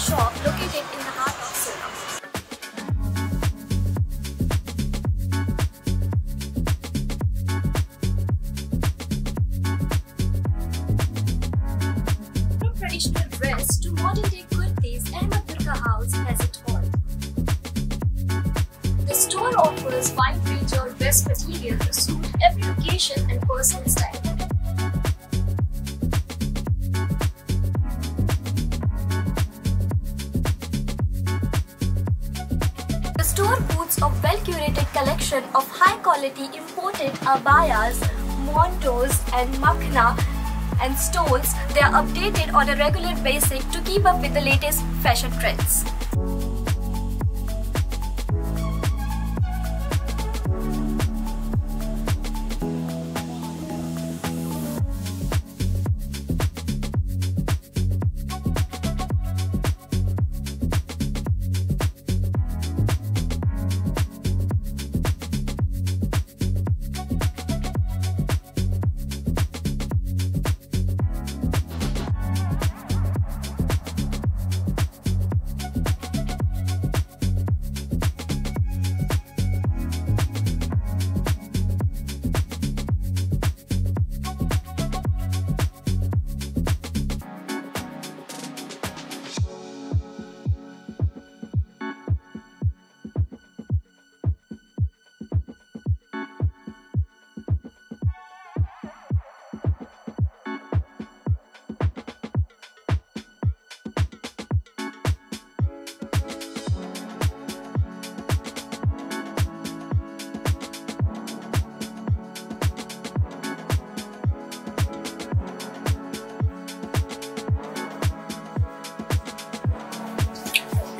shop located in the heart of Solapur. From traditional dress to modern day kurtis, Ahmed Burkha House has it all. The store offers wide range of dress material to suit every occasion and personal style. Boasts a well-curated collection of high-quality imported abayas, montos and makhna and stoles. They are updated on a regular basis to keep up with the latest fashion trends.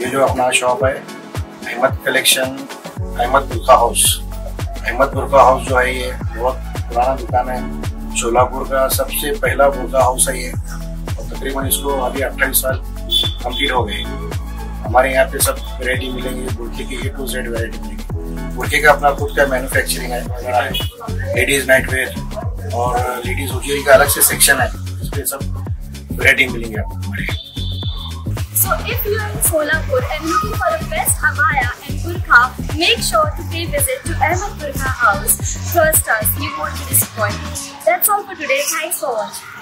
ये जो अपना shop है Ahmad collection Ahmad बुरखा house Ahmad बुरखा house जो है, ये बहुत पुराना दुकान है। शोलापुर का सबसे पहला बुरखा हाउस है ये। और तकरीबन इसको अभी अट्ठाईस साल कंप्लीट हो गए हमारे यहाँ पे सब वेरायटी मिलेंगी बुरखे की ए टू जेड वेरायटी मिलेगी। बुरखे का अपना खुद का मैन्युफैक्चरिंग है लेडीज़ नाइट वेयर और लेडीज़ उजेरी का अलग से सेक्शन है, इस पे सब वेरायटी मिलेंगे आपको। So if you are in Solapur and looking for the best abaya and burqa, make sure to pay visit to Ahmed Burkha House. Trust us, you won't be disappointed. That's all for today. Thanks for watching.